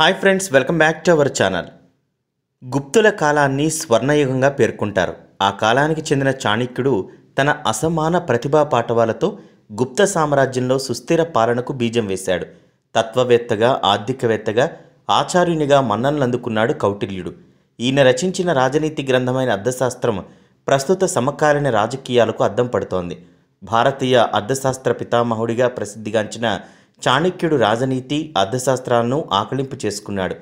Hi friends welcome back to our channel. గుప్తుల కాలాన్ని స్వర్ణయుగంగా పేర్కొంటారు. ఆ కాలానికి చెందిన చాణక్యుడు తన అసమాన ప్రతిభా పాఠవాలతో గుప్త సామ్రాజ్యంలో సుస్థిర పాలనకు బీజం వేశాడు. తత్వవేత్తగా ఆర్థికవేత్తగా ఆచార్యునిగా మన్ననలు అందుకున్నాడు కౌటిల్యుడు. ఈయన రచించిన రాజనీతి గ్రంథమైన అర్థశాస్త్రం ప్రస్తుత సమకాలీన రాజకీయాలకు అద్దం పడుతోంది. భారతీయ అర్థశాస్త్ర పితామహుడిగా ప్రసిద్ధిగాంచిన చాణక్యుడు రాజనీతి అర్థశాస్త్రాలను ఆకలింపు చేసుకున్నాడు.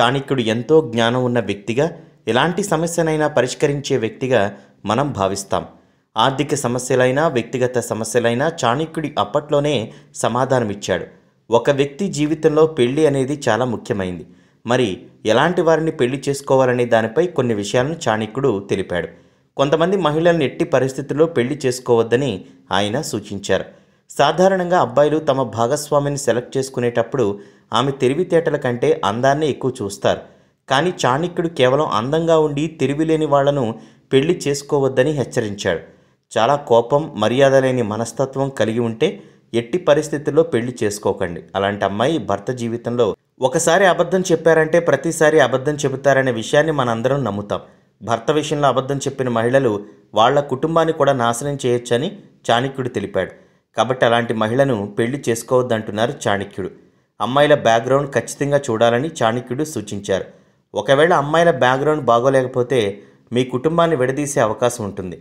చాణక్యుడు ఎంతో జ్ఞానం ఉన్న వ్యక్తిగా ఎలాంటి సమస్యనైనా పరిష్కరించే వ్యక్తిగా మనం భావిస్తాం. ఆర్థిక సమస్యలైనా వ్యక్తిగత సమస్యలైనా చాణక్యుడి అప్పట్లోనే సమాధానమిచ్చాడు. ఒక వ్యక్తి జీవితంలో పెళ్ళి అనేది చాలా ముఖ్యమైంది. మరి ఎలాంటి వారిని పెళ్ళి చేసుకోవాలనే దానిపై కొన్ని విషయాలను చాణక్యుడు తెలిపాడు. కొంతమంది మహిళలను ఎట్టి పరిస్థితుల్లో పెళ్ళి చేసుకోవద్దని ఆయన సూచించారు. సాధారణంగా అబ్బాయిలు తమ భాగస్వామిని సెలెక్ట్ చేసుకునేటప్పుడు ఆమె తెలివితేటల కంటే అందాన్నే ఎక్కువ చూస్తారు. కానీ చాణక్యుడు కేవలం అందంగా ఉండి తెలివిలేని వాళ్ళను పెళ్ళి చేసుకోవద్దని హెచ్చరించాడు. చాలా కోపం మర్యాద లేని మనస్తత్వం కలిగి ఉంటే ఎట్టి పరిస్థితుల్లో పెళ్ళి చేసుకోకండి. అలాంటి అమ్మాయి భర్త జీవితంలో ఒకసారి అబద్ధం చెప్పారంటే ప్రతిసారి అబద్ధం చెబుతారనే విషయాన్ని మనందరం నమ్ముతాం. భర్త విషయంలో అబద్ధం చెప్పిన మహిళలు వాళ్ళ కుటుంబాన్ని కూడా నాశనం చేయొచ్చని చాణక్యుడు తెలిపాడు. కాబట్టి అలాంటి మహిళను పెళ్ళి చేసుకోవద్దంటున్నారు చాణక్యుడు. అమ్మాయిల బ్యాక్గ్రౌండ్ ఖచ్చితంగా చూడాలని చాణక్యుడు సూచించారు. ఒకవేళ అమ్మాయిల బ్యాక్గ్రౌండ్ బాగోలేకపోతే మీ కుటుంబాన్ని విడదీసే అవకాశం ఉంటుంది.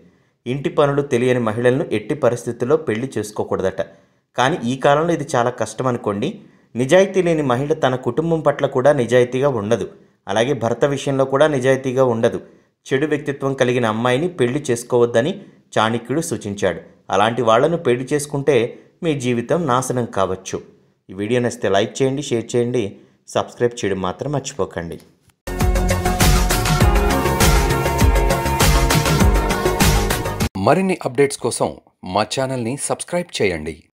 ఇంటి పనులు తెలియని మహిళలను ఎట్టి పరిస్థితుల్లో పెళ్ళి చేసుకోకూడదట. కానీ ఈ కాలంలో ఇది చాలా కష్టం అనుకోండి నిజాయితీ లేని మహిళ తన కుటుంబం పట్ల కూడా నిజాయితీగా ఉండదు. అలాగే భర్త విషయంలో కూడా నిజాయితీగా ఉండదు. చెడు వ్యక్తిత్వం కలిగిన అమ్మాయిని పెళ్ళి చేసుకోవద్దని చాణక్యుడు సూచించాడు. అలాంటి వాళ్ళను పెళ్ళి చేసుకుంటే మీ జీవితం నాశనం కావచ్చు. ఈ వీడియో నచ్చితే లైక్ చేయండి షేర్ చేయండి. సబ్స్క్రైబ్ చేయడం మాత్రం మర్చిపోకండి. మరిన్ని అప్డేట్స్ కోసం మా ఛానల్ని సబ్స్క్రైబ్ చేయండి.